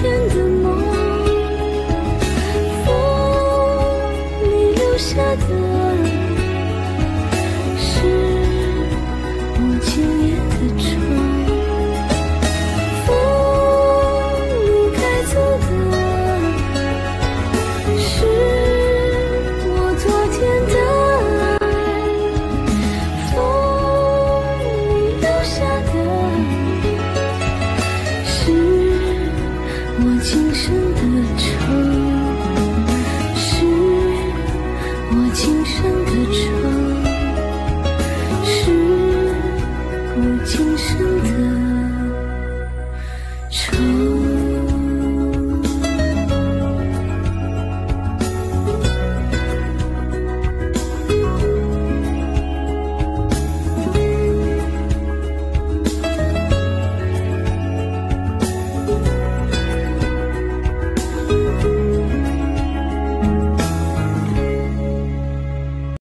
天的梦。今生的债。